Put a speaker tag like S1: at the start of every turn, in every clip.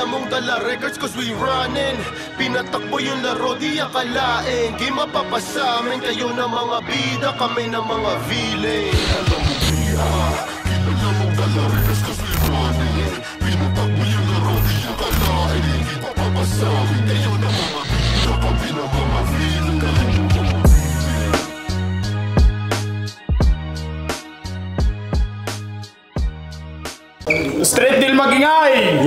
S1: Akala mong dala records cause we running. Pinatakbo yung laro di akalain. Di mapapasamin kayo na mga bida Kami na mga villain. Alam mo biha Alam mong dala records cause we running. Pinatakbo yung laro di akalain. Di mapapasamin kayo na mga bida Kami na mga
S2: Street deal magingay!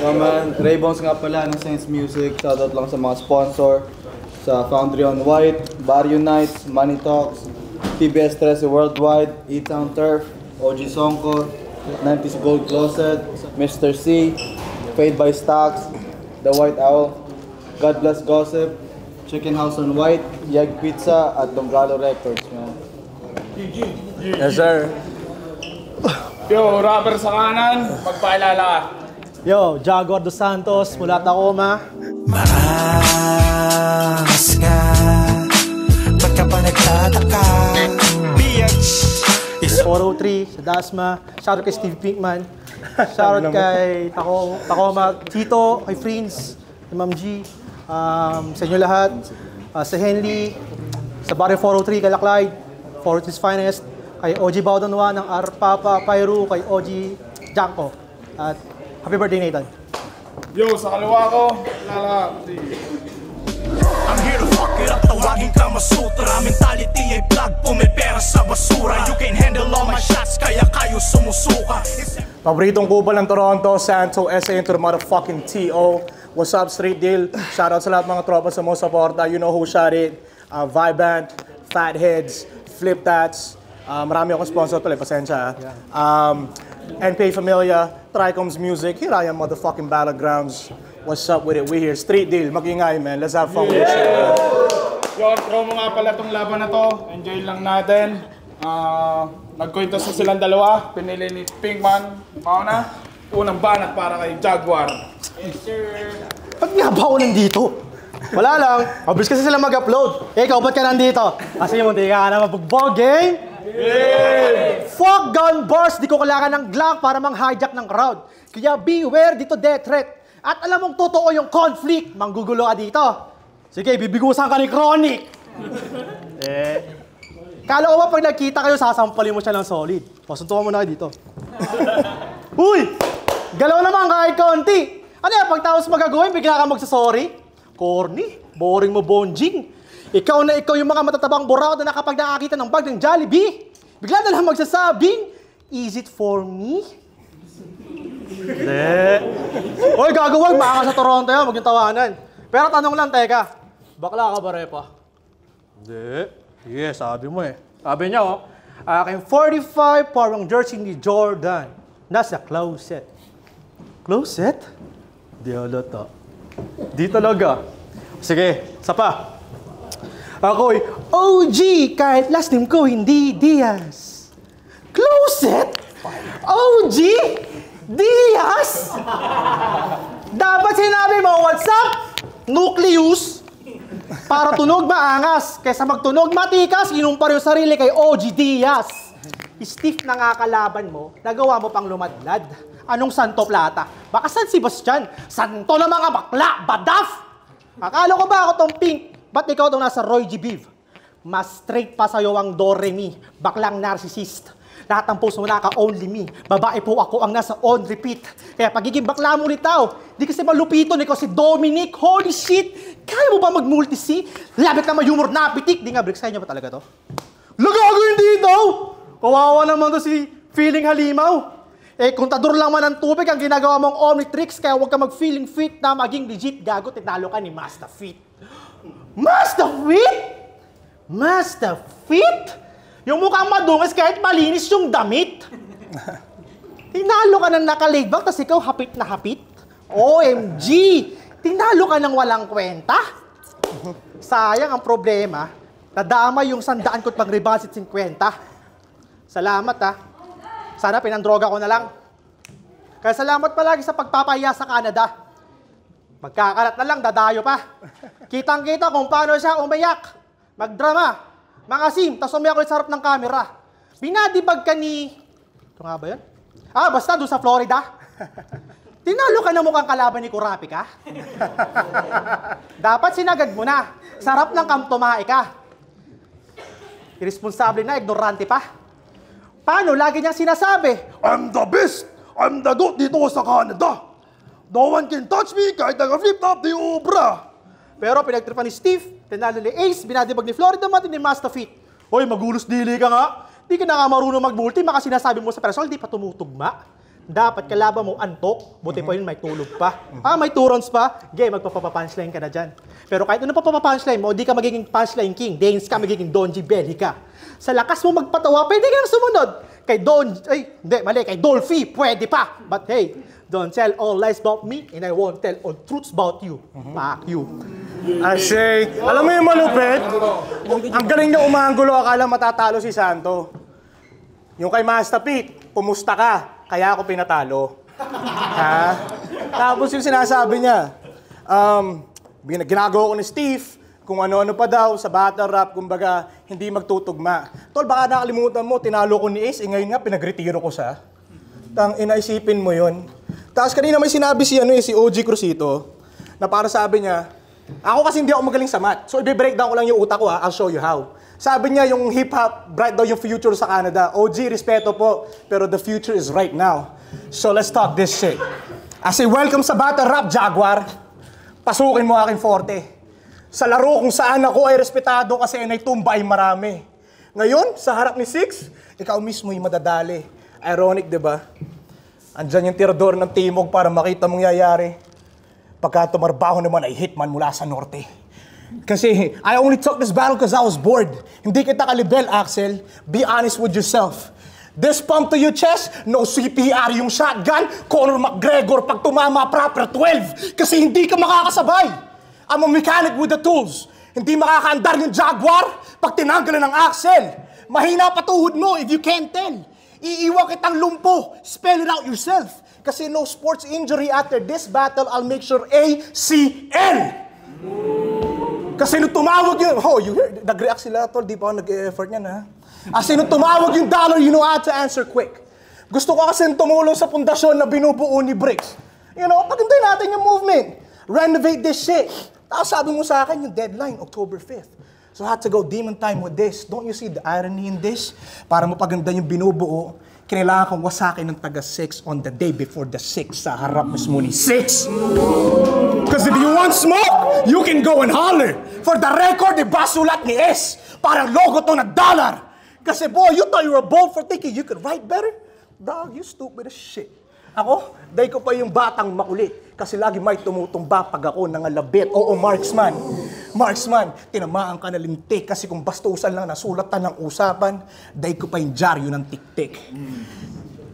S3: Yo man, Raybones nga pala ng Sense Music. Shoutout lang sa mga sponsor. Sa Foundry on White, Barrio Nights, Money Talks, TBS 13 Worldwide, E-Town Turf, OG Songko, 90s Gold Closet, Mr. C, Fade by Stocks, The White Owl, God Bless Gossip, Chicken House on White, Yeg Pizza, at Donggalo Records, man.
S2: Yes sir. Yo, rapper sa kanan, magpaalala ka.
S4: Yo, Jaguar dos Santos mula Tacoma.
S5: Maangas ka Ba't ka pa nagtataka? Bitch Is
S4: 403 sa Dasma. Shoutout kay Steve Pinkman. Shoutout kay Taco, Tacoma, Tito, kay Friends, kay Ma'am G, um, sa inyo lahat, Ah, sa Henley, sa Barrio 403, kay Laclay, 403's Finest, kay OG Baudanwa ng Arpapa Pairu, kay OG Janko. At happy birthday, Nathan.
S2: Yo, sa kaliwa ko, lala.
S5: I'm here to fuck it up Tawagin ka masutra Mentality ay plug Pumipera sa basura You can handle all my shots Kaya kayo sumusuka
S6: Paboritong kupal ng Toronto, Santo, SA into the motherfucking TO. What's up, Street Deal? Shoutout sa lahat mga tropa sa mo suporta. You know who shot it. Uh, Vibant, Fatheads, Flip Tats. Uh, marami akong sponsor pala, pasensya. ah. Um, NPA Familia, Tricoms Music. Here I am, motherfucking Battlegrounds. What's up with it? We here. Street Deal. Magingay, man. Let's have fun with this shit. man.
S2: Promo nga pala tong laban na to. Enjoy lang natin. Ah, nagkwento sa silang dalawa. Pinili ni Pinkman. Mauna. Unang banat para kay Jaguar.
S4: Ba't nga ba ako nandito? Wala lang. Mabilis kasi sila mag-upload. Eh, ikaw ba't ka nandito? Kasi munti ka na mabugbog, eh? Fuck gun bars! Di ko kailangan ng Glock para mang-hijack ng crowd. Kaya beware dito death threat. At alam mong totoo yung conflict. Manggugulo ka dito. Sige, bibigusan ka ni Chronic. eh, Kala ko ba pag nagkita kayo, sasampalin mo siya ng solid. Pasuntukan mo na kayo dito. Uy! Galaw naman kahit konti. Ano yan, pagtapos magagawin, bigla ka magsasorry? Corny, boring mo bonjing. Ikaw na ikaw yung mga matatabang buraw na nakapag nakakita ng bag ng Jollibee. Bigla na lang magsasabing, is it for me? Hindi. Oy, gagawag, makaka sa Toronto yan, maging tawanan. Pero tanong lang, teka, bakla ka ba, Repa? Hindi. Yes, sabi mo eh. Sabi niya, oh, aking 45 parang jersey ni Jordan. Nasa closet. Closet? Di halata. Di talaga. Sige, isa pa. Ako'y OG kahit last name ko hindi Diaz. Closet? OG? Diaz? Dapat sinabi mo, what's up? Nucleus? Para tunog maangas, kaysa magtunog matikas, inumpar yung sarili kay OG Diaz. Stiff na nga kalaban mo, nagawa mo pang lumadlad. Anong Santo Plata? Baka San Sebastian? Santo na mga bakla, badaf! Akala ko ba ako tong pink? Ba't ikaw tong nasa Roy G. Biv? Mas straight pa sa'yo ang do re mi, baklang narcissist. Lahat ng post mo naka only me. Babae po ako ang nasa on repeat. Kaya pagiging bakla mo nitaw, di kasi malupito ni si Dominic. Holy shit! Kaya mo ba mag-multi-C? Labit na may humor na pitik. Di nga, break sa inyo ba talaga to? Lagago hindi daw! Kawawa naman to si Feeling Halimaw. Eh, kontador lang man ng tubig ang ginagawa mong Omnitrix, kaya huwag ka mag-feeling fit na maging legit gago, tinalo ka ni Master Fit. Master Fit? Master Fit? Yung mukhang madungis kahit malinis yung damit. Tinalo ka ng nakalaidback, tapos ikaw hapit na hapit? OMG! Tinalo ka ng walang kwenta? Sayang ang problema, nadama yung sandaan ko't pang-rebasit 50. Salamat ah. Sana pinandroga ko na lang. Kaya salamat palagi sa pagpapahiya sa Canada. Magkakalat na lang, dadayo pa. Kitang-kita kung paano siya umayak, magdrama, mangasim, tapos umiyak ulit sa harap ng camera. Binadibag ka ni... Ito nga ba yan? Ah, basta doon sa Florida. Tinalo ka na mukhang kalaban ni Kurapi ka? Dapat sinagad mo na. Sarap ng kamtumae ka. Irresponsable na, ignorante pa. Paano lagi niyang sinasabi?
S6: I'm the best! I'm the GOAT dito sa Canada! No one can touch me kahit naka-flip top di obra!
S4: Pero pinagtripan ni Steve, tinalo ni Ace, binadibag ni Florida Mati ni Mastafit. Hoy, magulos dili ka nga. Di ka na nga marunong mag-multi, maka sinasabi mo sa personal, di pa tumutugma. Dapat kalaban mo antok, buti pa yun may tulog pa. Ah, may turons pa, gay, magpapapunchline ka na dyan. Pero kahit ano pa papapunchline mo, di ka magiging punchline king, Danes ka magiging Don G. Belly ka. Sa lakas mo magpatawa, pwede ka nang sumunod. Kay Don, ay, hindi, mali, kay Dolphy, pwede pa. But hey, don't tell all lies about me, and I won't tell all truths about you. Fuck you.
S6: Ashay, alam mo yung malupit? Ang galing niya umanggulo, akala matatalo si Santo. Yung kay Master Pete, pumusta ka, kaya ako pinatalo. ha? Tapos yung sinasabi niya, um, gina- ginagawa ko ni Steve, kung ano-ano pa daw sa battle rap, kumbaga, hindi magtutugma. Tol, baka nakalimutan mo, tinalo ko ni Ace, eh, ngayon nga pinagretiro ko sa. Tang inaisipin mo yon. Tapos kanina may sinabi si ano eh, si OG Crucito, na para sabi niya, ako kasi hindi ako magaling sa math. So i-breakdown ko lang yung utak ko ha, I'll show you how. Sabi niya yung hip hop, bright daw yung future sa Canada. OG, respeto po, pero the future is right now. So let's talk this shit. I say, welcome sa battle rap, Jaguar. Pasukin mo aking forte. Sa laro kung saan ako ay respetado kasi ay tumba ay marami. Ngayon, sa harap ni Six, ikaw mismo yung madadali. Ironic, di ba? Andyan yung tirador ng timog para makita mong yayari. Pagka tumarbaho naman ay hitman mula sa norte. Kasi I only took this battle because I was bored. Hindi kita kalibel, Axel. Be honest with yourself. This pump to your chest, no CPR yung shotgun, Conor McGregor pag tumama proper 12. Kasi hindi ka makakasabay. I'm a mechanic with the tools. Hindi makakaandar yung Jaguar pag tinanggalan ng axle. Mahina pa tuhod mo if you can't tell. Iiwan kitang lumpo. Spell it out yourself. Kasi no sports injury after this battle, I'll make sure ACL. Kasi nung tumawag yung, oh, you heard, nag-react sila, tol, di pa ako nag-effort niyan, ha? Kasi nung tumawag yung dollar, you know how to answer quick. Gusto ko kasi tumulong sa pundasyon na binubuo ni Bricks. You know, pagintayin natin yung movement. Renovate this shit. Tapos sabi mo sa akin yung deadline, October 5th. So I had to go demon time with this. Don't you see the irony in this? Para mapaganda yung binubuo, kinailangan kong wasakin ng taga 6 on the day before the 6 sa harap mismo ni 6. Because if you want smoke, you can go and holler. For the record, di ba sulat ni S? Parang logo to na dollar. Kasi boy, you thought you were bold for thinking you could write better? Dog, you stupid as shit. Ako, day ko pa yung batang makulit. Kasi lagi may tumutumba pag ako nangalabit. Oo, marksman. Marksman, tinamaan ka na lintik. Kasi kung bastusan lang nasulatan ng usapan, day ko pa yung dyaryo ng tik-tik.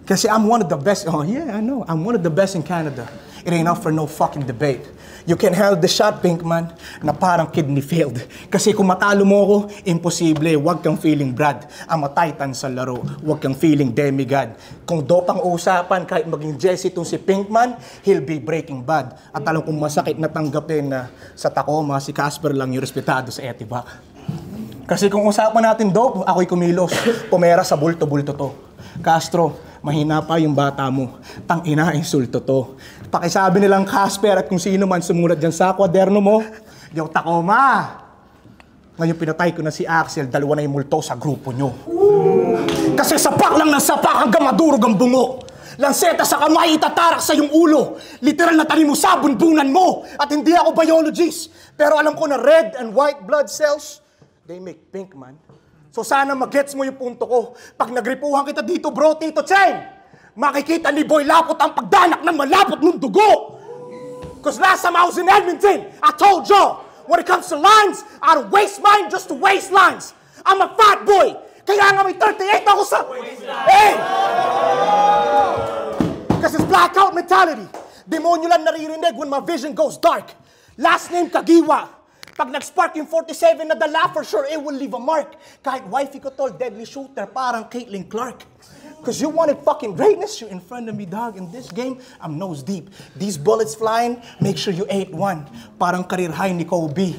S6: Kasi I'm one of the best. Oh, yeah, I know. I'm one of the best in Canada. It ain't up for no fucking debate. You can handle the shot, Pinkman, na parang kidney failed. Kasi kung matalo mo ako, imposible. Huwag kang feeling Brad. I'm a titan sa laro. Huwag kang feeling demigod. Kung dopang usapan, kahit maging Jesse itong si Pinkman, he'll be breaking bad. At alam kong masakit na tanggapin na sa Tacoma, si Casper lang yung respetado sa Etibac. Kasi kung usapan natin dope, ako'y kumilos. Pumera sa bulto-bulto to. Castro, mahina pa yung bata mo. Tang ina, insulto to. Pakisabi nilang Casper at kung sino man sumulat dyan sa kwaderno mo, yung Tacoma. Ngayon pinatay ko na si Axel, dalawa na yung multo sa grupo nyo. Kasi sapak lang ng sapak hanggang madurog ang bungo. Lanseta sa kamay, itatarak sa iyong ulo. Literal na tanim mo sa bunbunan mo. At hindi ako biologist. Pero alam ko na red and white blood cells, they make pink, man. So sana magets mo yung punto ko. Pag nagripuhan kita dito, bro, Tito Cheng, makikita ni Boy Lapot ang pagdanak ng malapot ng dugo. Because last time I was in Edmonton, I told y'all, when it comes to lines, I don't waste mine just to waste lines. I'm a fat boy. Kaya nga may 38 ako sa... Hey! Because it's blackout mentality. Demonyo lang naririnig when my vision goes dark. Last name Kagiwa. Pag nag-spark yung 47 na dala, for sure it will leave a mark. Kahit wifey ko tol, deadly shooter, parang Caitlyn Clark. Because you wanted fucking greatness, you're in front of me, dog. In this game, I'm nose deep. These bullets flying, make sure you ate one. Parang career high ni Kobe.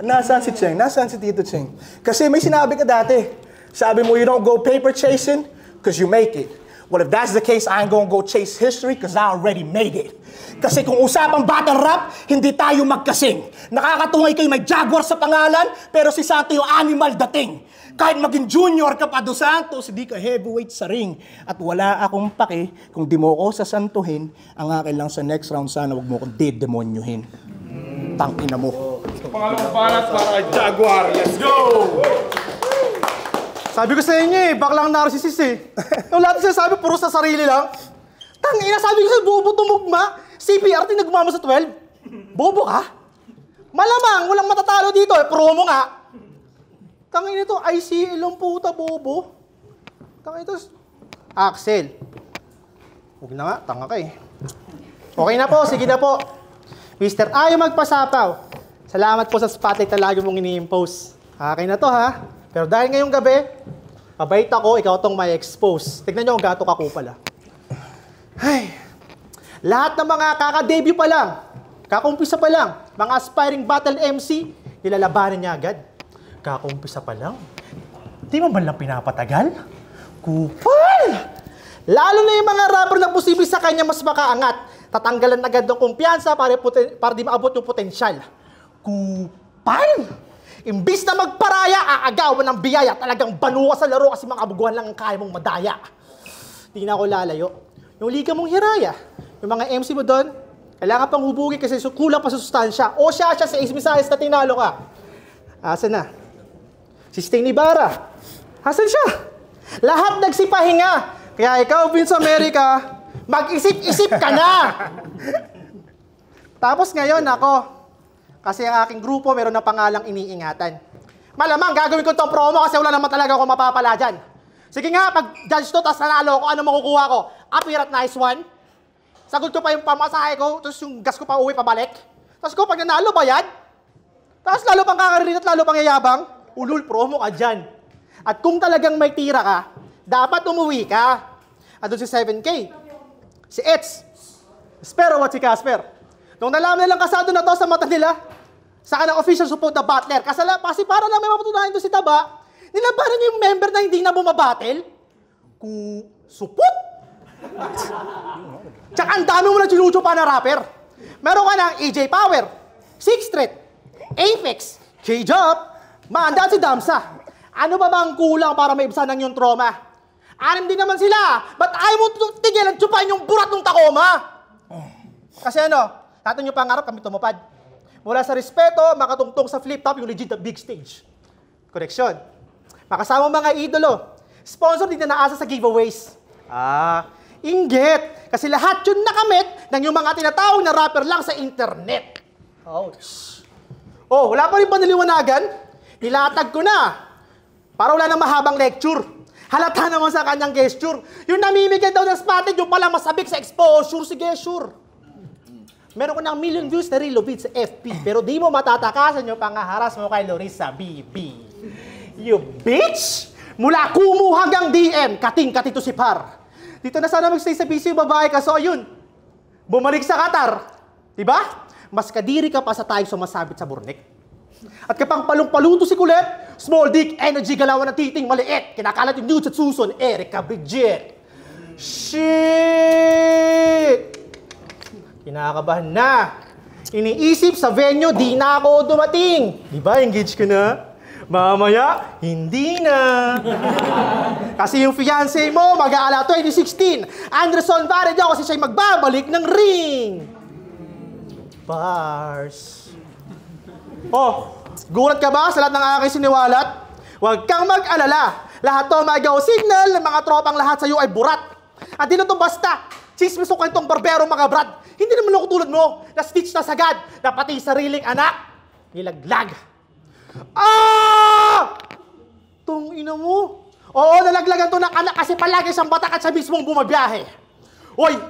S6: Nasaan si Cheng? Nasaan si Tito Cheng? Kasi may sinabi ka dati. Sabi mo, you don't go paper chasing because you make it. Well, if that's the case, I ain't gonna go chase history because I already made it. Kasi kung usapang battle rap, hindi tayo magkasing. Nakakatungay kayo may Jaguar sa pangalan, pero si Santo yung animal dating. Kahit maging junior ka pa do Santos, hindi ka heavyweight sa ring. At wala akong pake kung di mo ko sasantuhin, ang akin lang sa next round sana wag mo akong dedemonyohin. Tangina mo.
S2: Pangalawang banat para Jaguar. Let's go!
S4: Sabi ko sa inyo eh, baklang narcissist eh. Yung lahat sinasabi, puro sa sarili lang. Tangina, sabi ko sa bobo tumugma. CPR, tinagma mo sa 12. Bobo ka? Malamang, walang matatalo dito eh, promo nga. Tangina ito, ICL lang puta, bobo. Tangina ito, Axel. Huwag na nga, tanga ka eh. Okay na po, sige na po. Mister, ayaw magpasapaw. Salamat po sa spotlight na lagi mong ini-impose. Akin na to ha. Pero dahil ngayong gabi, mabait ako, ikaw tong may expose. Tignan nyo ang gato ka ko pala. Ay, lahat ng mga kaka-debut pa lang, kakumpisa pa lang, mga aspiring battle MC, nilalabanan niya agad. Kakumpisa pa lang. Di mo ba lang pinapatagal? Kupal! Lalo na yung mga rapper na posible sa kanya mas makaangat. Tatanggalan agad ng kumpiyansa para, para di maabot yung potensyal. Kupal! Imbis na magparaya, aagawan ng biyaya. Talagang banuwa sa laro kasi mga abuguan lang ang kaya mong madaya. Di na ako lalayo. Yung liga mong hiraya, yung mga MC mo doon, kailangan pang hubugin kasi kulang pa sa sustansya. O siya siya sa Ace Visayas na tinalo ka. Asa na? Si Sting Ibarra. Hasan siya? Lahat nagsipahinga. Kaya ikaw, Vince America, mag-isip-isip ka na. Tapos ngayon ako, kasi ang aking grupo meron na pangalang iniingatan. Malamang gagawin ko tong promo kasi wala naman talaga ako mapapala dyan. Sige nga, pag judge to, tapos nanalo ko, ano makukuha ko? Apirat nice one. Sagot ko pa yung pamasahe ko, tapos yung gas ko pa uwi pabalik. Tapos ko, pag nanalo ba yan? Tapos lalo pang kakaririn at lalo pang yayabang, ulul, promo ka dyan. At kung talagang may tira ka, dapat umuwi ka. At si 7K, si Eds, Spero at si Casper. Nung nalaman nilang kasado na to sa mata nila, sa kanang official support na Butler, kasala, kasi para lang may mapatunayan to si Taba, nilabanan niya yung member na hindi na bumabattle. Ku... supot! Tsaka ang dami mo na chinucho pa na rapper. Meron ka ng AJ Power, Six Street, Apex, K-Job, Manda at si Damsa. Ano ba ba ang kulang para maibsan ng yung trauma? Anim din naman sila. Ba't ayaw mo tigilan tsupain yung burat ng Tacoma? Kasi ano, lahat ng yung pangarap kami tumupad. Mula sa respeto, makatungtong sa flip-top yung legit na big stage. Koreksyon. Makasama mga idolo. Sponsor din na naasa sa giveaways. Ah, inggit. Kasi lahat yun nakamit ng yung mga tinatawag na rapper lang sa internet. Ouch. Oh, wala pa rin panaliwanagan? Nilatag ko na. Para wala nang mahabang lecture. Halata naman sa kanyang gesture. Yung namimigay daw ng spotlight, yung pala masabik sa exposure, sige sure. Meron ko ng million views na feed sa FP, pero di mo matatakasan yung pangaharas mo kay Larissa BB. You bitch! Mula Kumu hanggang DM, kating katito si Par. Dito na sana magstay sa BC yung babae ka, so ayun. Bumalik sa Qatar. Diba? Mas kadiri ka pa sa tayong sumasabit sa burnik. At kapang palong-paluto si Kulet, small dick, energy, galawan ng titing, maliit, kinakalat yung nudes at suson, Erika Bridget. Shit! Kinakabahan na. Iniisip sa venue, di na ako dumating. Di ba, engage ka na? Mamaya, hindi na. kasi yung fiancé mo, mag-aala 2016. Anderson Varela daw kasi siya'y magbabalik ng ring. Bars. Oh, gulat ka ba sa lahat ng aking siniwalat? Huwag kang mag-alala. Lahat to magaw signal ng mga tropang lahat sa'yo ay burat. At di na basta. Chismis ko kayong barbero mga brad. Hindi naman ako tulad mo, na stitch na sagad, na pati sariling anak, nilaglag. Ah! Tong ina mo. Oo, nalaglagan to ng anak kasi palagi siyang batak at siya mismong bumabiyahe. Hoy,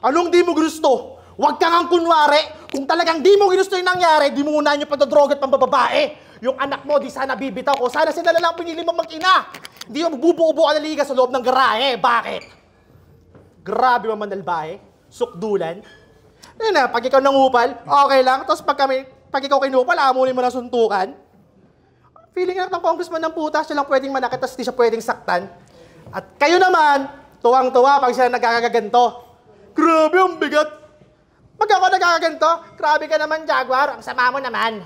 S4: anong di mo gusto? Huwag kang ang kunwari. Kung talagang di mo ginusto yung nangyari, di mo unahin yung pagdodroga at pambababae. Yung anak mo, di sana bibitaw ko. Sana sila na lang pinili mo mag-ina. Hindi mo bubuo-buo ka na liga sa loob ng garahe. Bakit? Grabe man manalbahe. Sukdulan. Ano na, pag ikaw nangupal, okay lang. Tapos pag, kami, pag ikaw kinupal, amunin mo ng suntukan. Feeling anak ng congressman ng puta, siya lang pwedeng manakit, tapos di siya pwedeng saktan. At kayo naman, tuwang-tuwa pag sila nagkakaganto. Grabe, ang bigat. Pag ako nagkakaganto, grabe ka naman, Jaguar. Ang sama mo naman.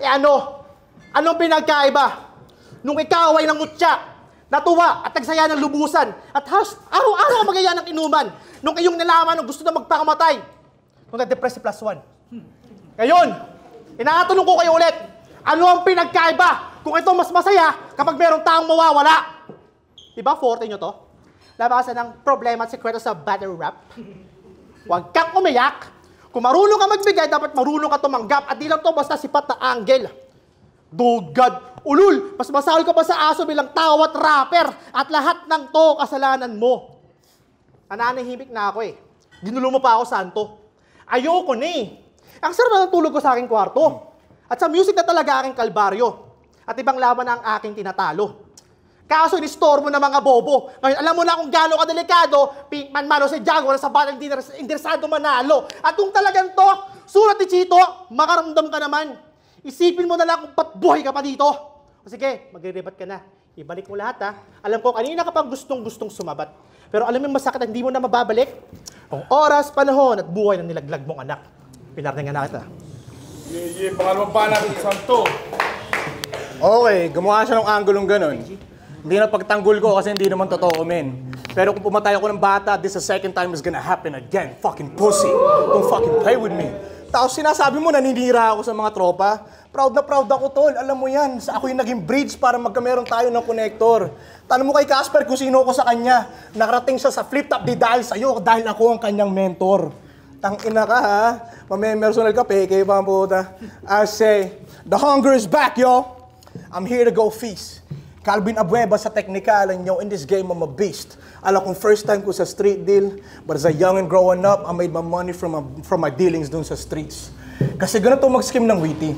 S4: Eh ano? Anong pinagkaiba? Nung ikaw ay nangutya, natuwa at nagsaya ng lubusan, at has, araw-araw magaya ng inuman, nung iyong nalaman ng gusto na magpakamatay, nung na-depress si plus one. Ngayon, inatanong ko kayo ulit, ano ang pinagkaiba kung ito mas masaya kapag merong taong mawawala? Diba, forte nyo to? Labasan ng problema at sekreto sa battle rap. Huwag kang umiyak. Kung marunong ka magbigay, dapat marunong ka tumanggap. At di lang to basta sipat na angle. Dugad, ulul, mas masahol ka pa sa aso bilang tao at rapper. At lahat ng to, kasalanan mo. Nananahimik na ako eh. Ginulo mo pa ako, Santo. Ayoko na eh. Ang sarap na ng tulog ko sa aking kwarto. At sa music na talaga aking kalbaryo. At ibang laban na ang aking tinatalo. Kaso in-store mo na mga bobo. Ngayon, alam mo na kung gaano kadelikado, Pinkman Malo si Jaguar sa dinner interesado manalo. At kung talagang to, sulat ni Chito, makaramdam ka naman. Isipin mo na lang kung patbuhay ka pa dito. O sige, magre-rebat ka na. Ibalik mo lahat ha. Alam ko, kanina ka pang gustong-gustong sumabat. Pero alam mo yung masakit, hindi mo na mababalik. Kung oras, panahon, at buhay ng nilaglag mong anak. Pinarningan na kita.
S2: Yeah, yeah, pangalawang banat, santo.
S6: Okay, gumawa siya ng anggulong ganun. Hindi na pagtanggol ko kasi hindi naman totoo, men. Pero kung pumatay ako ng bata, this the second time is gonna happen again. Fucking pussy. Don't fucking play with me. Tapos sinasabi mo, naninira ako sa mga tropa. Proud na proud ako, tol. Alam mo yan, sa ako yung naging bridge para magkameron tayo ng connector. Tanong mo kay Casper kung sino ako sa kanya. Nakarating siya sa flip top di dahil sa'yo, dahil ako ang kanyang mentor. Tang ina ka ha. Mamemersonal ka, peke pa ang puta. I say, the hunger is back, yo. I'm here to go feast. Calvin Abueva sa technical, and yo, in this game, I'm a beast. Alam kong first time ko sa street deal, but as a young and growing up, I made my money from, my, from my dealings dun sa streets. Kasi ganito mag-scheme ng witty.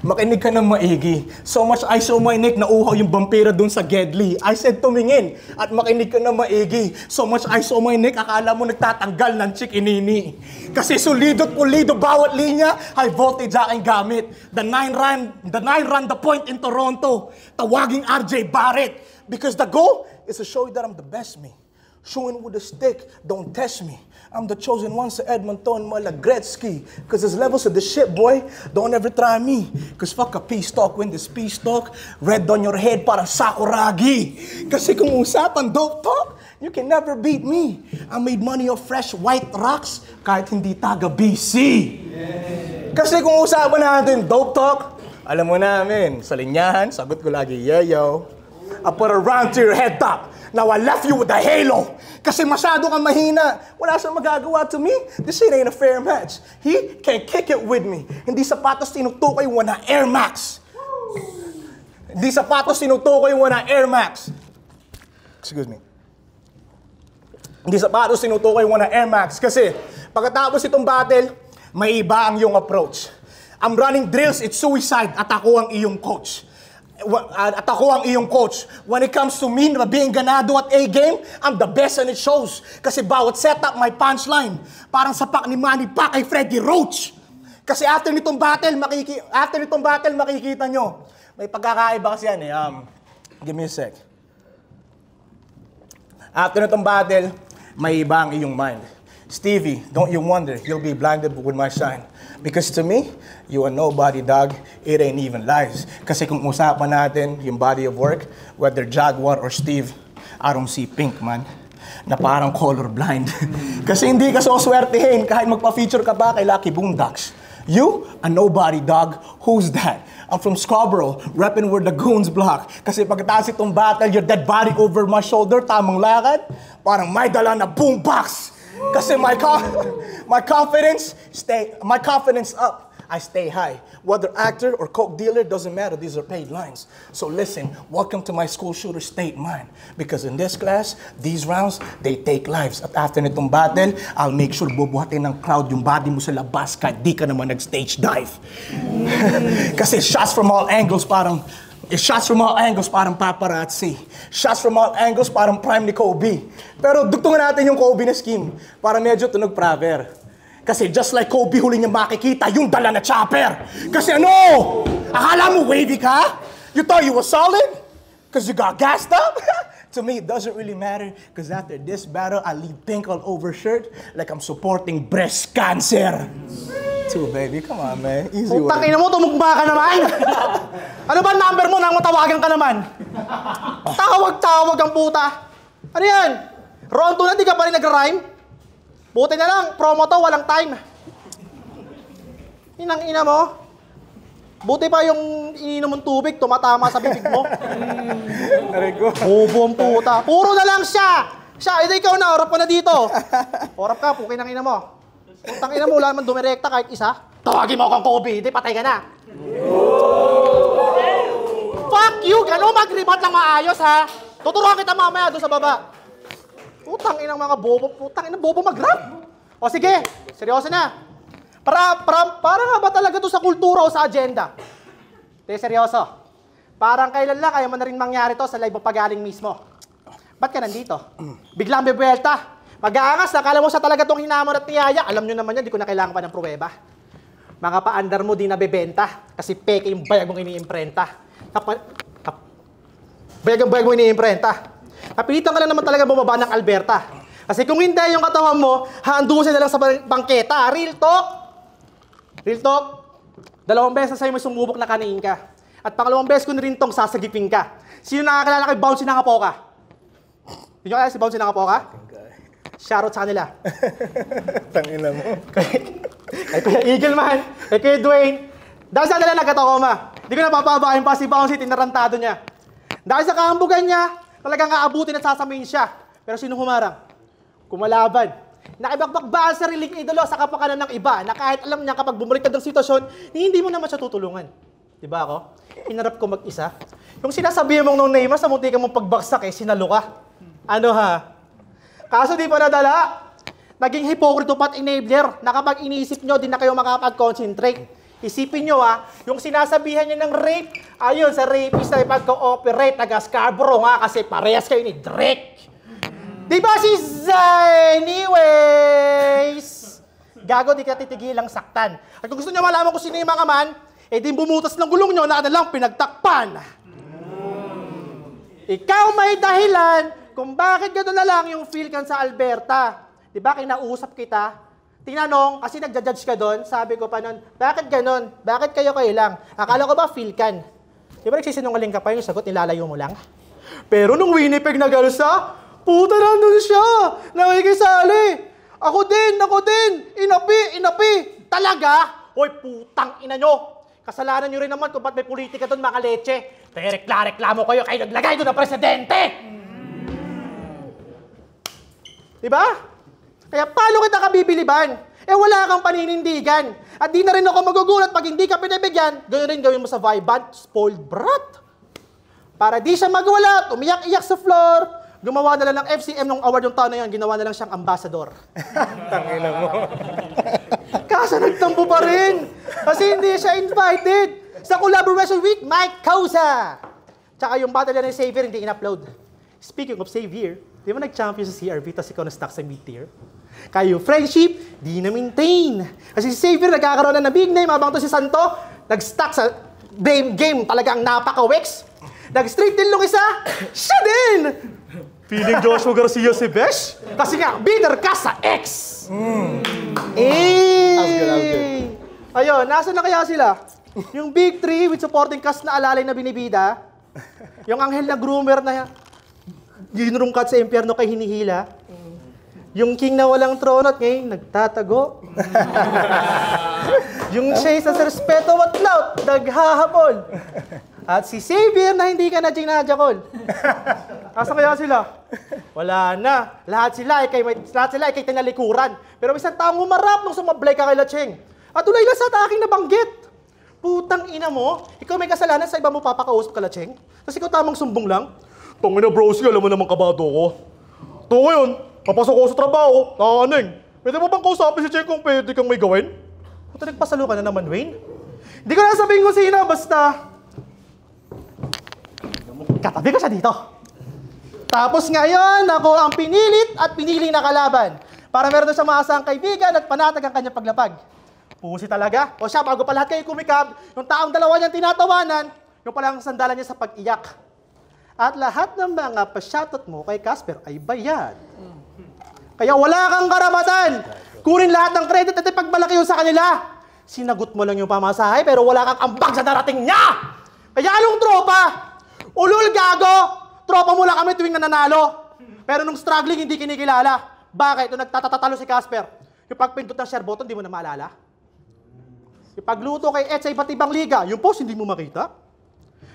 S6: Makinig ka ng maigi. So much I saw my neck, nauhaw yung vampira dun sa Gedli. I said tumingin at makinig ka ng maigi. So much I saw my neck, akala mo nagtatanggal ng chick inini. Kasi solido at pulido bawat linya, high voltage aking gamit. The nine run, the nine run the point in Toronto. Tawaging RJ Barrett. Because the goal is to show you that I'm the best me. Showing with a stick, don't test me. I'm the chosen one sa Edmonton, Mala Gretzky. Cause there's levels of the shit, boy. Don't ever try me. Cause fuck a peace talk when this peace talk. Red on your head para sakuragi. Kasi kung usapan dope talk, you can never beat me. I made money off fresh white rocks kahit hindi taga BC. Kasi kung usapan natin dope talk, alam mo namin, sa linyahan, sagot ko lagi, yeah, yo. I put a round to your head top. Now I left you with a halo. Kasi masyado kang mahina. Wala siyang magagawa to me. This shit ain't a fair match. He can't kick it with me. Hindi sapatos tinutukoy mo na Air Max. Hindi sapatos tinutukoy mo na Air Max. Excuse me. Hindi sapatos tinutukoy mo na Air Max. Kasi pagkatapos itong battle, may iba ang iyong approach. I'm running drills, it's suicide, at ako ang iyong coach. At ako ang iyong coach. When it comes to me being ganado at A-game, I'm the best and it shows. Kasi bawat setup may punchline. Parang sapak ni Manny pa kay Freddie Roach. Kasi after nitong battle, makiki after nitong battle, makikita nyo. May pagkakaiba kasi yan eh. Um, give me a sec. After nitong battle, may iba ang iyong mind. Stevie, don't you wonder, you'll be blinded with my shine. Because to me, you are nobody, dog. It ain't even lies. Kasi kung usapan natin yung body of work, whether Jaguar or Steve, I don't see pink, man. Na parang colorblind. Kasi hindi ka so swertehin kahit magpa-feature ka pa kay Lucky Boondocks. You, a nobody, dog. Who's that? I'm from Scarborough, repping where the goons block. Kasi pagkatapos itong battle, your dead body over my shoulder, tamang lakad, parang may dala na boombox. Kasi my my confidence stay my confidence up. I stay high. Whether actor or coke dealer doesn't matter. These are paid lines. So listen, welcome to my school shooter state mind. Because in this class, these rounds, they take lives. At after nitong battle, I'll make sure bubuhatin ng crowd yung body mo sa labas kahit di ka naman nag-stage dive. Kasi shots from all angles parang eh, shots from all angles parang paparazzi. Shots from all angles parang prime ni Kobe. Pero dugtungan natin yung Kobe na scheme para medyo tunog proper. Kasi just like Kobe, huli niya makikita yung dala na chopper. Kasi ano? Akala mo wavy ka? You thought you were solid? Cause you got gassed up? To me, it doesn't really matter because after this battle, I leave pink all over shirt like I'm supporting breast cancer. Two, baby. Come on, man. Easy it.
S4: ina mo, tumugma ka naman! ano ba number mo nang matawagan ka naman? Tawag-tawag ang puta! Ano yan? Round 2 na, di ka pa rin nag-rhyme? Buti na lang, promo to, walang time. Inang ina mo. Buti pa yung ininom mong tubig, tumatama sa bibig mo.
S6: Aray ko.
S4: Bobo ang puta. Puro na lang siya! Siya, ito ikaw na, orap ka na dito. Orap ka, pukin ang ina mo. Putang ina mo, wala man dumirekta kahit isa. Tawagin mo akong Kobe, di patay ka na. Fuck you! Ano mag-rebat lang maayos ha? Tuturuan kita mamaya doon sa baba. Putang inang mga bobo, putang inang bobo mag-rap. O sige, seryoso na. Para, para, para nga ba talaga to sa kultura o sa agenda? Hindi, seryoso. Parang kailan lang ayaw mo na rin mangyari to sa live o pagaling mismo. Ba't ka nandito? Biglang bebelta. Mag-aangas, nakala mo sa talaga tong hinamon at niyaya. Alam nyo naman yan, di ko na kailangan pa ng pruweba. Mga paandar mo di nabebenta kasi peke yung bayag mong iniimprenta. Kapa, kap, bayag ang bayag mo iniimprenta. Napilitan ka lang naman talaga bumaba ng Alberta. Kasi kung hindi yung katawan mo, handusin na lang sa bang- bangketa. Real talk! Real talk, dalawang beses sa'yo may sumubok na kanain ka. At pangalawang beses ko na rin tong sasagipin ka. Sino nakakilala kay Bouncy Nangapoka? Hindi nyo kaya si Bouncy Nangapoka? Shoutout sa kanila.
S6: Tangina mo.
S4: Kay Kuya Eagle man, kay Kuya Dwayne. Dahil sa kanila nagkatokoma. Hindi ko napapabahin pa si Bouncy, tinarantado niya. Dahil sa kahambugan niya, talagang aabutin at sasamayin siya. Pero sino humarang? Kumalaban. Nakibagbak ba ang sariling idolo sa kapakanan ng iba na kahit alam niya kapag bumalik ka ng sitwasyon, hindi mo naman siya tutulungan. Di ba ako? Hinarap ko mag-isa. Yung sinasabi mong nung Neymar, sa munti ka mong pagbaksak eh, sinalo ka. Ano ha? Kaso di pa nadala. Naging hipokrito pat enabler na kapag iniisip nyo, di na kayo makapag-concentrate. Isipin nyo ha, yung sinasabihan niya ng rape, ayun, sa rapist na ipag-cooperate, taga Scarborough nga kasi parehas kayo ni Drake. Di ba si? Anyways, gago di ka titigilang saktan. At kung gusto nyo malaman kung sino yung mga man, eh di bumutas ng gulong nyo na kanilang pinagtakpan. Ikaw may dahilan kung bakit gano'n na lang yung feel kan sa Alberta. Di ba, kinausap kita, tinanong, kasi nagja-judge ka doon, sabi ko pa noon, bakit gano'n? Bakit kayo kayo lang? Akala ko ba feel kan? Di ba nagsisinungaling ka pa yung sagot, nilalayo mo lang? Pero nung Winnipeg na galsa, puta nandun siya, nakikisali. Ako din, ako din, inapi, inapi. Talaga? Hoy, putang ina nyo. Kasalanan nyo rin naman kung ba't may politika doon, mga leche. Kaya rekla-reklamo kayo, kayo naglagay doon ng presidente. Di ba? Kaya paano kita kabibiliban? Eh wala kang paninindigan. At di na rin ako magugulat pag hindi ka pinabigyan, ganoon rin gawin mo sa Vibant, spoiled brat. Para di siya magwala, umiyak-iyak sa floor, gumawa na lang ng FCM nung award yung taon na yun, ginawa na lang siyang ambassador.
S6: Tangina mo.
S4: Kaso nagtampo pa rin. Kasi hindi siya invited sa collaboration with Mike Causa. Tsaka yung battle ni Xavier hindi in-upload. Speaking of Xavier, di ba nag-champion sa CRV tapos ikaw na-stuck sa mid-tier? Kaya yung friendship, di na-maintain. Kasi si Xavier nagkakaroon na ng big name habang to si Santo, nag-stuck sa game, game talagang napaka-wex. Nag-straight din nung isa, siya din! Feeling Joshua Garcia si Besh? Kasi nga, bidder ka sa ex! Eh!
S3: Was good.
S4: Ayun, nasa na kaya sila? Yung big three with supporting cast na alalay na binibida. Yung anghel na groomer na ginrungkat sa impyerno kay hinihila. Yung king na walang trono at ngayon nagtatago. yung siya sa respeto at clout, naghahabol. At si Xavier na hindi ka na ginajakol. Asa kaya sila? Wala na. Lahat sila ay kay, lahat sila ay kay tinalikuran. Pero isang taong humarap nung sumablay ka kay Lacheng. At tulay lang sa aking nabanggit. Putang ina mo, ikaw may kasalanan sa iba mo papakausap ka Lacheng. Tapos ikaw tamang sumbong lang. Tungin na broski, alam mo naman kabato ko. To ngayon, papasok ko sa trabaho, nakaaneng. Pwede mo bang kausapin si Cheng kung pwede kang may gawin? Puta, nagpasalo ka na naman, Wayne. Hindi ko na sabihin kung sino, basta... Katabi ko siya dito. Tapos ngayon, ako ang pinilit at pinili na kalaban. Para meron na siya maasang kaibigan at panatag ang kanyang paglapag. Pusi talaga. O siya, bago pa lahat kayo kumikab, yung taong dalawa niyang tinatawanan, yung palang sandalan niya sa pag-iyak. At lahat ng mga pa-shoutout mo kay Casper ay bayad. Kaya wala kang karapatan. Kunin lahat ng credit at ipagmalaki yun sa kanila. Sinagot mo lang yung pamasahe pero wala kang ambag sa darating niya. Kaya anong tropa? Ulul gago! Tropa mo lang kami tuwing nananalo. Pero nung struggling, hindi kinikilala. Bakit? Nung nagtatatalo si Casper, yung pagpindot ng share button, di mo na maalala? Yung pagluto kay Ed sa iba't ibang liga, yung post hindi mo makita.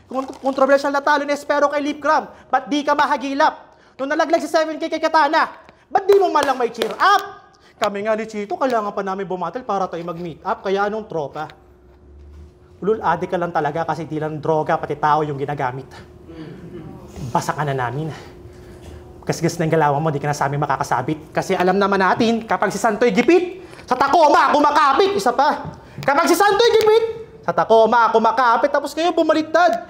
S4: Kung controversial na talo ni Espero kay Lip Cram, ba't di ka mahagilap? Nung nalaglag si 7K kay Katana, ba't di mo man lang may cheer up? Kami nga ni Chito, kailangan pa namin bumatal para tayo mag-meet up, kaya anong tropa? Ulul, adik ka lang talaga kasi di lang droga, pati tao yung ginagamit. Basa ka na namin. Gasgas na yung galawan mo, di ka na sa amin makakasabit. Kasi alam naman natin, kapag si Santoy gipit, sa Tacoma ako makapit, isa pa. Kapag si Santoy gipit, sa Tacoma ako makapit, tapos kayo bumaliktad.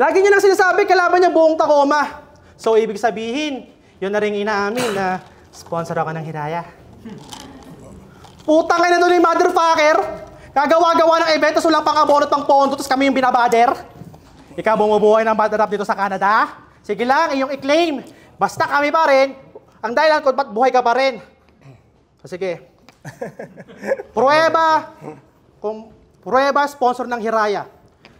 S4: Lagi niya lang sinasabi, kalaban niya buong Tacoma. So, ibig sabihin, yun na rin inaamin na sponsor ako ng Hiraya. Putang ina doon yung motherfucker. Gagawa-gawa ng event, tapos walang pang abono at pang pondo, tapos kami yung binabader. Ikaw bumubuhay ng battle rap dito sa Canada? Sige lang, iyong i-claim. Basta kami pa rin. Ang dahilan ko, ba't buhay ka pa rin? So, sige. Prueba. Kung prueba, sponsor ng Hiraya.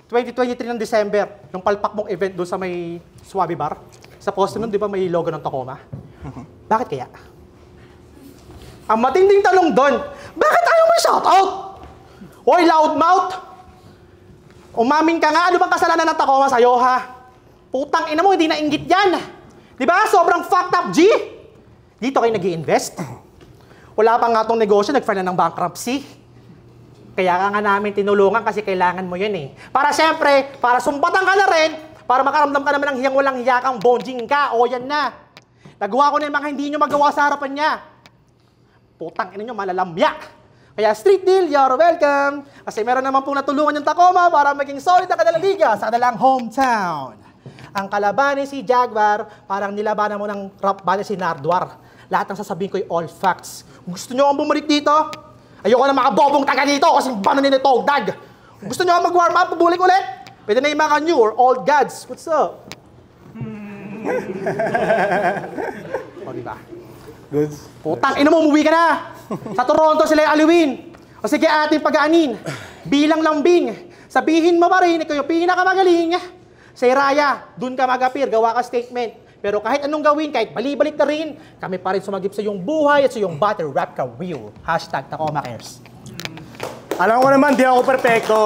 S4: 2023 ng December, yung palpak mong event doon sa may Swabi Bar. Sa poster nun, di ba may logo ng Tacoma? Bakit kaya? Ang matinding tanong doon, bakit ayaw mo shoutout? Hoy, loudmouth! Umamin ka nga, ano bang kasalanan ng Tacoma sa'yo, ha? Putang ina mo, hindi na inggit yan. Di ba? Sobrang fucked up, G! Dito kayo nag invest Wala pa nga tong negosyo, nag-file na ng bankruptcy. Kaya ka nga namin tinulungan kasi kailangan mo yun eh. Para siyempre, para sumbatan ka na rin, para makaramdam ka naman ng hiyang walang hiyakang bonjing ka, o yan na. Nagawa ko na yung mga hindi nyo magawa sa harapan niya. Putang ina nyo, malalamya. Kaya street deal, you're welcome. Kasi meron naman pong natulungan yung Tacoma para maging solid na kanilang liga sa kanilang hometown. Ang kalabanin si Jaguar, parang nilabanan mo ng rap bale si Nardwar. Lahat ng sasabihin ko ay all facts. Gusto nyo akong bumalik dito? Ayoko na makabobong taga dito kasi bano ni Togdag. Gusto nyo akong mag-warm up, pubulik ulit? Pwede na yung mga new or old gods. What's up? o, diba?
S3: Goods.
S4: Putang ina mo, umuwi ka na! Sa Toronto sila yung aliwin. O sige, ating pag-aanin. Bilang lambing. Sabihin mo pa rin, ikaw yung pinakamagaling. Sa Raya, dun ka mag-appear, gawa ka statement. Pero kahit anong gawin, kahit bali-balik na rin, kami pa rin sumagip sa iyong buhay at sa iyong battle rap ka real. Hashtag Tacoma Cares.
S6: Alam ko naman, di ako perpekto.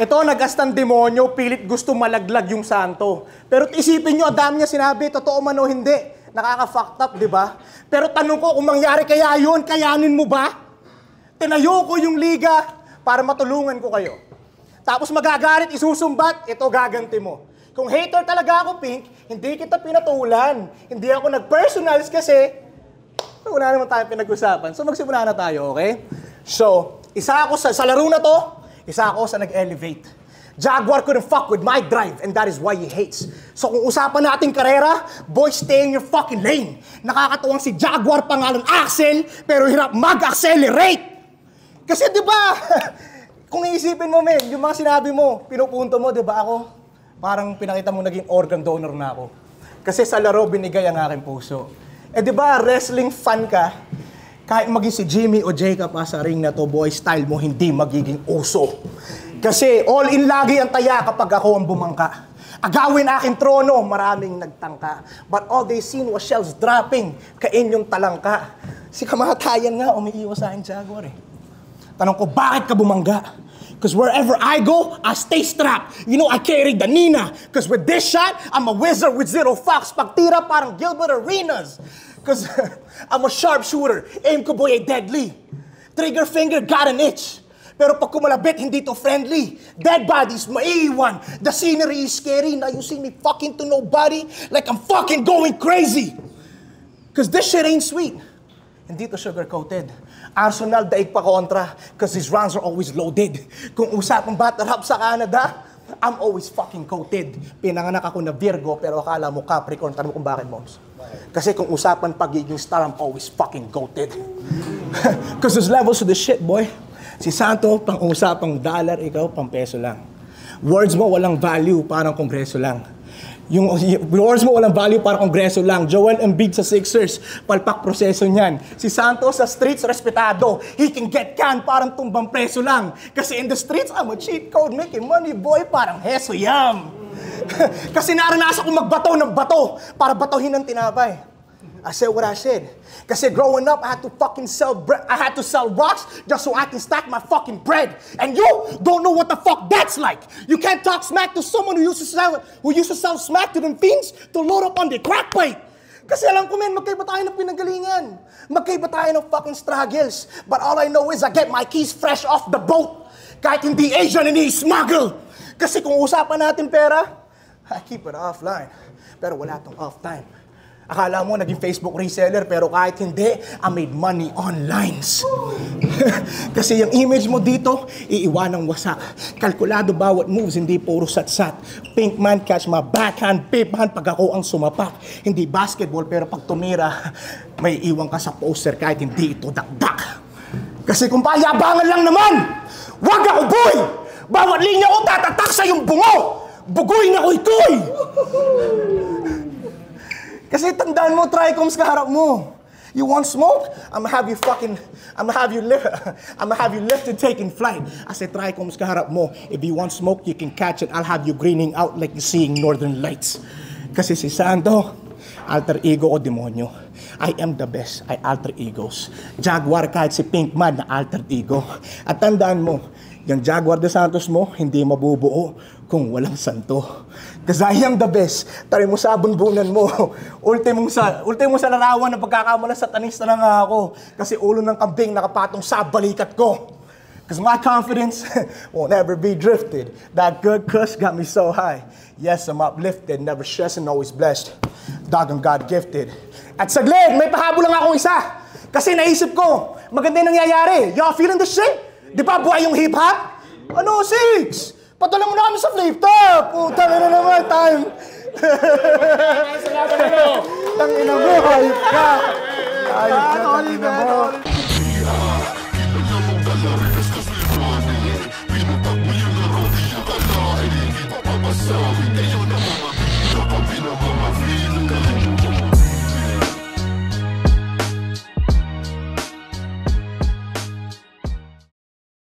S6: Ito, nagastang demonyo, pilit gusto malaglag yung santo. Pero isipin nyo, ang dami niya sinabi, totoo man o hindi. Nakaka-fucked up, di ba? Pero tanong ko, kung mangyari kaya yun, kayanin mo ba? Tinayo ko yung liga para matulungan ko kayo. Tapos magagalit, isusumbat, ito gaganti mo. Kung hater talaga ako, Pink, hindi kita pinatulan. Hindi ako nag-personals kasi wala naman tayo pinag-usapan. So magsimula na tayo, okay? So, isa ako sa, sa laro na to, isa ako sa nag-elevate. Jaguar couldn't fuck with my drive and that is why he hates. So kung usapan natin karera, boy, stay in your fucking lane. Nakakatuwang si Jaguar pangalan Axel, pero hirap mag-accelerate. Kasi di ba, kung iisipin mo men, yung mga sinabi mo, pinupunto mo, di ba ako, parang pinakita mo naging organ donor na ako. Kasi sa laro binigay ang aking puso. Eh di ba, wrestling fan ka, kahit maging si Jimmy o Jacob pa sa ring na to, boy, style mo hindi magiging uso. Kasi all in lagi ang taya kapag ako ang bumangka. Agawin aking trono, maraming nagtangka. But all they seen was shells dropping, kain yung talangka. Si kamatayan nga, umiiwas sa akin Jaguar eh. Tanong ko, bakit ka bumangga? Because wherever I go, I stay strapped. You know, I carry the Nina. Because with this shot, I'm a wizard with zero fox. Pagtira parang Gilbert Arenas. Because I'm a sharpshooter. Aim ko boy deadly. Trigger finger got an itch. Pero pag kumalabit, hindi to friendly. Dead bodies, maiiwan. The scenery is scary. Now you see me fucking to nobody like I'm fucking going crazy. Because this shit ain't sweet. Hindi to sugar-coated. Arsenal, daig pa kontra. Because these rounds are always loaded. Kung usapang battle rap sa Canada, I'm always fucking coated. Pinanganak ako na Virgo, pero akala mo Capricorn. Tanong kung bakit, Moms. Kasi kung usapan pagiging star, I'm always fucking goated. Because there's levels to the shit, boy. Si Santo, pang usapang dollar, ikaw, pang peso lang. Words mo walang value, parang kongreso lang. Yung, yung words mo walang value para kongreso lang. Joel Embiid sa Sixers, palpak proseso niyan. Si Santos sa streets, respetado. He can get canned, parang tumbang preso lang. Kasi in the streets, I'm a cheat code, making money, boy, parang heso yam. Kasi naranasan ko magbato ng bato para batohin ng tinapay. I said what I said. Kasi growing up, I had to fucking sell bread. I had to sell rocks just so I can stack my fucking bread. And you don't know what the fuck that's like. You can't talk smack to someone who used to sell who used to sell smack to them fiends to load up on their crack pipe. Kasi alam ko men, magkaiba tayo ng pinagalingan. Magkaiba tayo ng fucking struggles. But all I know is I get my keys fresh off the boat. Kahit hindi Asian, hindi smuggle. Kasi kung usapan natin pera, I keep it offline. Pero wala tong off time. Akala mo naging Facebook reseller pero kahit hindi, I made money online. Kasi yung image mo dito, iiwanang wasak. Kalkulado bawat moves, hindi puro sat-sat. Pink man catch my backhand, pip hand pag ako ang sumapak. Hindi basketball pero pag tumira, may iwan ka sa poster kahit hindi ito dakdak. Kasi kung payabangan lang naman, wag ako boy! Bawat linya ko tatatak sa yung bungo! Bugoy na ko'y koy! Kasi tandaan mo, trichomes kaharap mo. You want smoke? I'ma have you fucking, I'ma have you lift, I'ma have you lifted taking flight. I said, trichomes kaharap mo. If you want smoke, you can catch it. I'll have you greening out like you're seeing northern lights. Kasi si Sando, alter ego ko demonyo. I am the best, I alter egos. Jaguar kahit si Pinkman na alter ego. At tandaan mo, yung Jaguar de Santos mo, hindi mabubuo kung walang santo. Because I am the best. Tari mo sa bunbunan mo. ultimong sa, ultimong sa larawan ng pagkakamala sa tanista na nga ako. Kasi ulo ng kambing nakapatong sa balikat ko. Because my confidence won't ever be drifted. That good cuss got me so high. Yes, I'm uplifted, never stressing, always blessed. Dog I'm God gifted. At saglit, may pahabol lang akong isa. Kasi naisip ko, maganda yung nangyayari. Y'all feeling the shit? Di ba buhay yung hip-hop? Ano, six? Padala mo na kami sa flip top. Puta na naman, time. Tangina mo, hayop ka. Hayop ka, tangina mo.